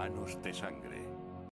Manos de Sangre.